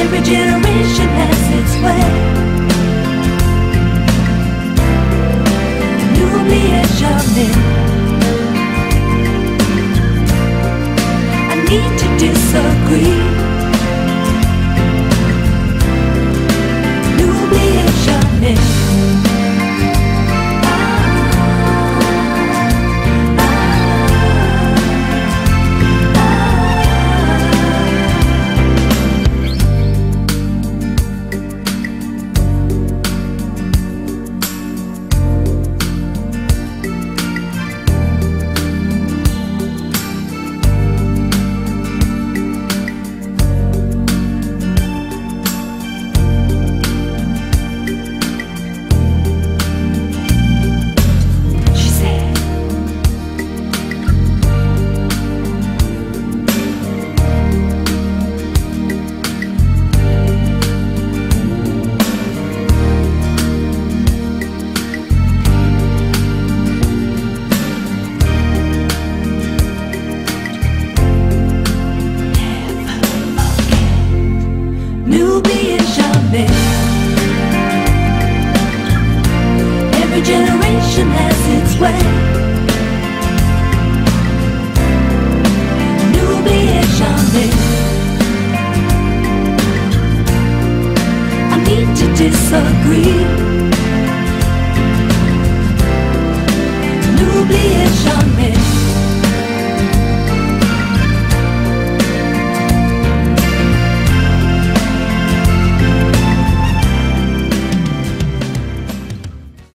Every generation has its way. I need to disagree. way. I need to disagree. N'oubliez jamais.